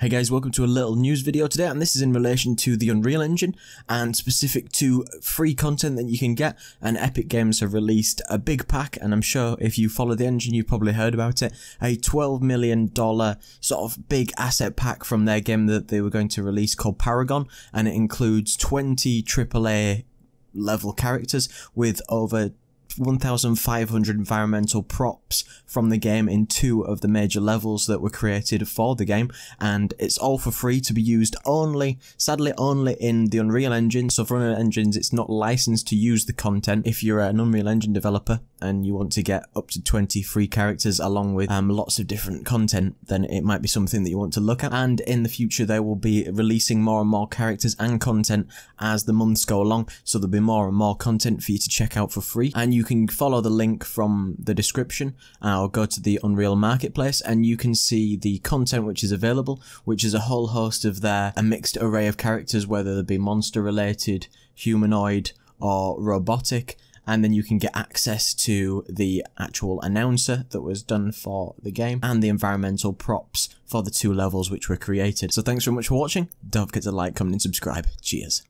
Hey guys, welcome to a little news video today, and this is in relation to the Unreal Engine and specific to free content that you can get. And Epic Games have released a big pack, and I'm sure if you follow the engine, you've probably heard about it. A $12 million sort of big asset pack from their game that they were going to release called Paragon, and it includes 20 AAA level characters with over 1,500 environmental props from the game in two of the major levels that were created for the game, and it's all for free to be used only, sadly, only in the Unreal Engine. So for Unreal Engines, it's not licensed to use the content. If you're an Unreal Engine developer and you want to get up to 20 free characters along with um, lots of different content, then it might be something that you want to look at. And in the future, they will be releasing more and more characters and content as the months go along. So there'll be more and more content for you to check out for free. And you can follow the link from the description uh, or go to the Unreal Marketplace and you can see the content which is available, which is a whole host of their a mixed array of characters, whether they be monster related, humanoid, or robotic and then you can get access to the actual announcer that was done for the game and the environmental props for the two levels which were created. So thanks very much for watching. Don't forget to like, comment and subscribe. Cheers.